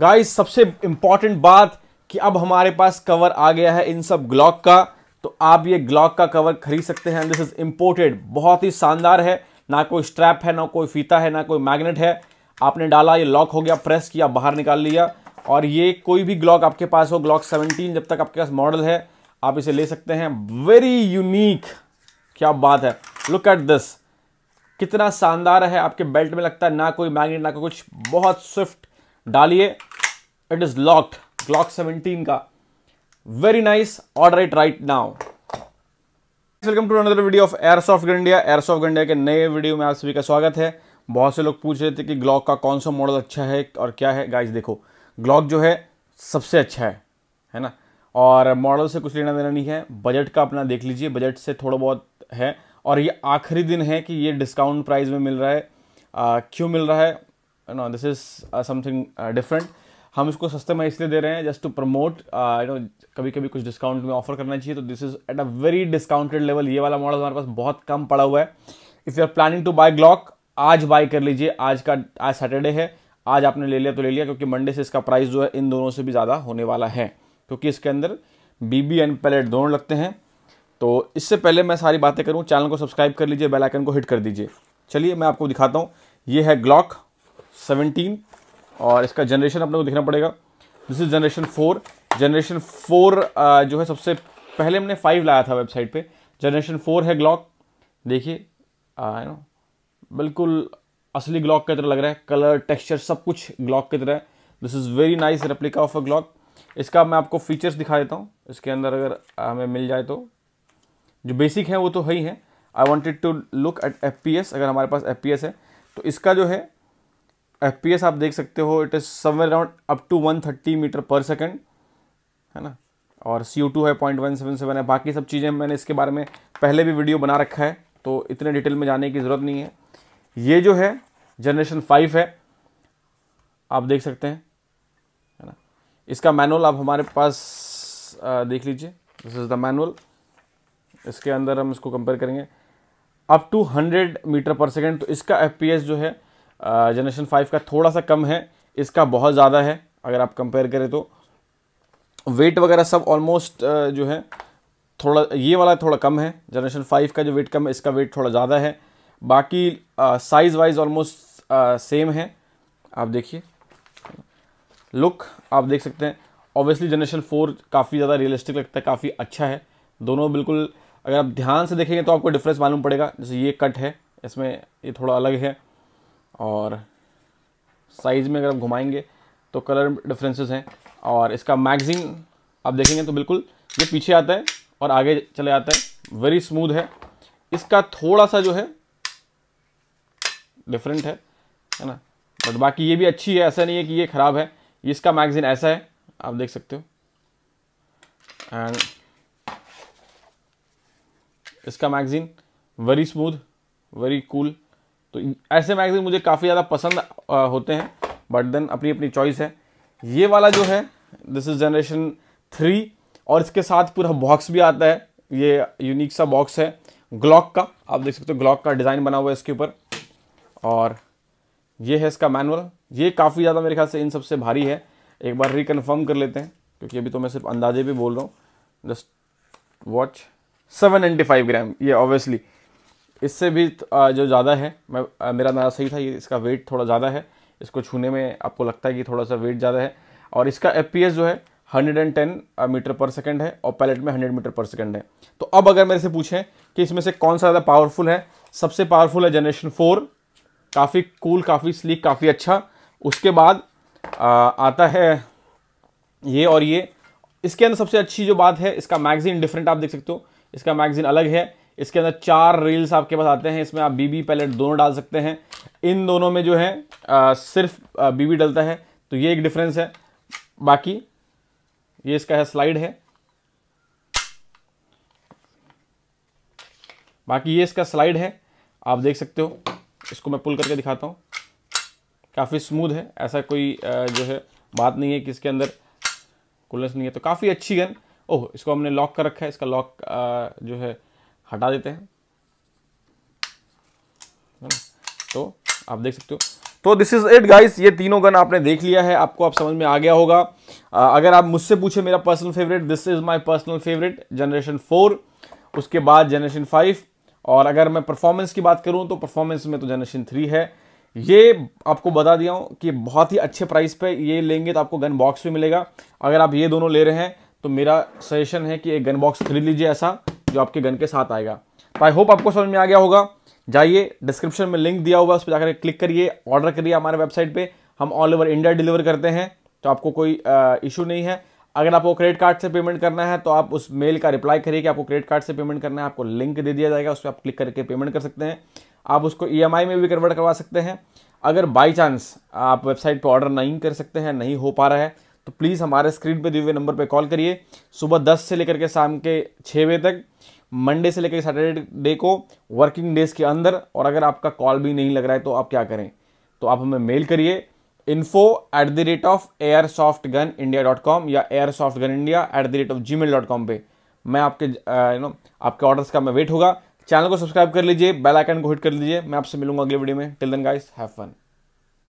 Guys सबसे important बात कि अब हमारे पास कवर आ गया है इन सब ग्लॉक का तो आप ये ग्लॉक का कवर खरीद सकते हैं। दिस इज़ इंपोर्टेड बहुत ही शानदार है। ना कोई स्ट्रैप है, ना कोई फीता है, ना कोई मैग्नेट है। आपने डाला, ये लॉक हो गया प्रेस किया, बाहर निकाल लिया। और ये कोई भी ग्लॉक आपके पास हो ग्लॉक 17 जब तक आपके पास मॉडल है, आप इसे ले सकते हैं। वेरी यूनिक क्या बात है। लुक एट दिस कितना शानदार है। आपके बेल्ट में लगता है ना कोई मैग्नेट ना कोई कुछ। बहुत स्विफ्ट डालिए। इट इज़ लॉक्ड ग्लॉक 17 का very nice order it right now welcome to another video of airsoft India airsoft India के नए वीडियो में आप सभी का स्वागत है। बहुत से लोग पूछ रहे थे कि ग्लॉक का कौन सा मॉडल अच्छा है और क्या है। गाइस देखो ग्लॉक जो है सबसे अच्छा है। है ना? और मॉडल से कुछ लेना देना नहीं है। बजट का अपना देख लीजिए। बजट से थोड़ा बहुत है। और ये आखिरी दिन है कि ये डिस्काउंट प्राइस में मिल रहा है। आ, क्यों मिल रहा है? No this is something different हम इसको सस्ते में इसलिए दे रहे हैं just to promote you know कभी कभी कुछ डिस्काउंट में ऑफ़र करना चाहिए तो this is at a very discounted level ये वाला मॉडल हमारे पास बहुत कम पड़ा हुआ है। If you are planning to buy Glock आज बाय कर लीजिए। आज का, आज सैटरडे है। आज आपने ले लिया तो ले लिया, क्योंकि मंडे से इसका प्राइस जो है इन दोनों से भी ज़्यादा होने वाला है। क्योंकि इसके अंदर बीबी एंड पैलेट दोनों लगते हैं। तो इससे पहले मैं सारी बातें करूँ चैनल को सब्सक्राइब कर लीजिए बेल आइकन को हिट कर दीजिए। चलिए, मैं आपको दिखाता हूँ। ये है ग्लॉक 17 और इसका जनरेशन अपने को देखना पड़ेगा। This is generation four generation four जो है सबसे पहले हमने फाइव लाया था वेबसाइट पे। जनरेशन फोर है ग्लॉक देखिए नो बिल्कुल असली ग्लॉक की तरह लग रहा है। कलर टेक्सचर सब कुछ ग्लॉक की तरह है। This is very nice replica of a Glock इसका मैं आपको फीचर्स दिखा देता हूँ। इसके अंदर अगर हमें मिल जाए तो। जो बेसिक है, वो तो है ही है। I wanted to look at FPS अगर हमारे पास एफपीएस है। तो इसका जो है FPS आप देख सकते हो it is somewhere around up to one thirty meter per second है ना? और सी ओ टू है पॉइंट वन सेवन सेवन है बाकी सब चीज़ें मैंने इसके बारे में पहले भी वीडियो बना रखा है तो इतने डिटेल में जाने की ज़रूरत नहीं है। ये जो है जनरेशन फाइव है आप देख सकते हैं है ना? इसका मैनुअल आप हमारे पास आ, देख लीजिए दिस इज़ द मैनुअल इसके अंदर हम इसको कंपेयर करेंगे। Up to hundred meter per second तो इसका एफ़ जो है जनरेशन फाइव का थोड़ा सा कम है, इसका बहुत ज़्यादा है, अगर आप कंपेयर करें तो। वेट वगैरह सब ऑलमोस्ट जो है, थोड़ा, ये वाला थोड़ा कम है जनरेशन फाइव का जो वेट कम है, इसका वेट थोड़ा ज़्यादा है। बाकी साइज़ वाइज ऑलमोस्ट सेम है। आप देखिए। लुक आप देख सकते हैं ऑब्वियसली जनरेशन फोर काफ़ी ज़्यादा रियलिस्टिक लगता है, काफ़ी अच्छा है। दोनों बिल्कुल, अगर आप ध्यान से देखेंगे तो आपको डिफरेंस मालूम पड़ेगा, जैसे ये कट है, इसमें ये थोड़ा अलग है। और साइज़ में अगर आप घुमाएँगे तो कलर डिफरेंसेस हैं। और इसका मैगज़ीन आप देखेंगे तो बिल्कुल ये पीछे आता है और आगे चले आता है। वेरी स्मूथ है। इसका थोड़ा सा जो है डिफरेंट है है ना? बट बाकी ये भी अच्छी है, ऐसा नहीं है कि ये ख़राब है। इसका मैगज़ीन ऐसा है, आप देख सकते हो। एंड इसका magazine very smooth very cool तो ऐसे मैगज़ीन मुझे काफ़ी ज़्यादा पसंद होते हैं बट देन अपनी अपनी चॉइस है। ये वाला जो है दिस इज़ जनरेशन थ्री और इसके साथ पूरा बॉक्स भी आता है। ये यूनिक सा बॉक्स है ग्लॉक का। आप देख सकते हो ग्लॉक का डिज़ाइन बना हुआ है इसके ऊपर। और ये है इसका मैनुअल ये काफ़ी ज़्यादा मेरे ख्याल से इन सबसे भारी है। एक बार रिकन्फर्म कर लेते हैं, क्योंकि अभी तो मैं सिर्फ़ अंदाजे भी बोल रहा हूँ। Just watch seven ninety five gram ये ऑब्वियसली इससे भी जो ज़्यादा है मैं मेरा नारा सही था ये इसका वेट थोड़ा ज़्यादा है इसको छूने में आपको लगता है कि थोड़ा सा वेट ज़्यादा है और इसका एफ़ जो है 110 मीटर पर सेकंड है और पैलेट में 100 मीटर पर सेकंड है। तो अब अगर मेरे से पूछें कि इसमें से कौन सा ज़्यादा पावरफुल है सबसे पावरफुल है जनरेशन फोर काफ़ी कूल काफ़ी स्लीक काफ़ी अच्छा। उसके बाद आ, आता है ये और ये। इसके अंदर सबसे अच्छी जो बात है इसका मैगजीन डिफरेंट आप देख सकते हो इसका मैगजीन अलग है इसके अंदर चार रील्स आपके पास आते हैं इसमें आप बीबी पैलेट दोनों डाल सकते हैं। इन दोनों में जो है आ, सिर्फ़ बीबी डलता है तो ये एक डिफरेंस है। बाकी ये इसका है स्लाइड है। बाकी ये इसका स्लाइड है। आप देख सकते हो इसको मैं पुल करके दिखाता हूँ। काफ़ी स्मूथ है ऐसा कोई जो है बात नहीं है कि इसके अंदर कूलनेस नहीं है। तो काफ़ी अच्छी गन ओह इसको हमने लॉक कर रखा है इसका लॉक जो है हटा देते हैं। तो आप देख सकते हो। तो दिस इज़ इट गाइस ये तीनों गन आपने देख लिया है। आपको आप समझ में आ गया होगा। आ, अगर आप मुझसे पूछे मेरा personal favourite this is my personal favourite generation four उसके बाद जनरेशन फाइव और अगर मैं परफॉर्मेंस की बात करूँ तो परफॉर्मेंस में तो जनरेशन थ्री है। ये आपको बता दिया हूँ कि बहुत ही अच्छे प्राइस पे ये लेंगे तो आपको गन बॉक्स भी मिलेगा। अगर आप ये दोनों ले रहे हैं तो मेरा सजेशन है कि एक गन बॉक्स खरीद लीजिए ऐसा। जो आपके गन के साथ आएगा। तो आई होप आपको समझ में आ गया होगा। जाइए डिस्क्रिप्शन में लिंक दिया हुआ है, उस पर जाकर क्लिक करिए ऑर्डर करिए हमारे वेबसाइट पे। हम ऑल ओवर इंडिया डिलीवर करते हैं तो आपको कोई इशू नहीं है। अगर आपको क्रेडिट कार्ड से पेमेंट करना है तो आप उस मेल का रिप्लाई करिए कि आपको क्रेडिट कार्ड से पेमेंट करना है। आपको लिंक दे दिया जाएगा, उस पर आप क्लिक करके पेमेंट कर सकते हैं। आप उसको ई में भी कन्वर्ट करवा सकते हैं। अगर बाई चांस आप वेबसाइट पर ऑर्डर नहीं कर सकते हैं, नहीं हो पा रहा है तो प्लीज़ हमारे स्क्रीन पर दिए हुए नंबर पर कॉल करिए। सुबह दस से लेकर के शाम के छः बजे तक मंडे से लेकर सैटरडे डे को वर्किंग डेज़ के अंदर, और अगर आपका कॉल भी नहीं लग रहा है तो आप क्या करें? तो आप हमें मेल करिए info at the rate of airsoft gun India dot com या airsoft gun India at the rate of Gmail dot com पर मैं आपके यू नो आपके ऑर्डर्स का मैं वेट होगा। चैनल को सब्सक्राइब कर लीजिए बेल आइकन को हिट कर लीजिए। मैं आपसे मिलूँगा अगले वीडियो में। Till then guys have fun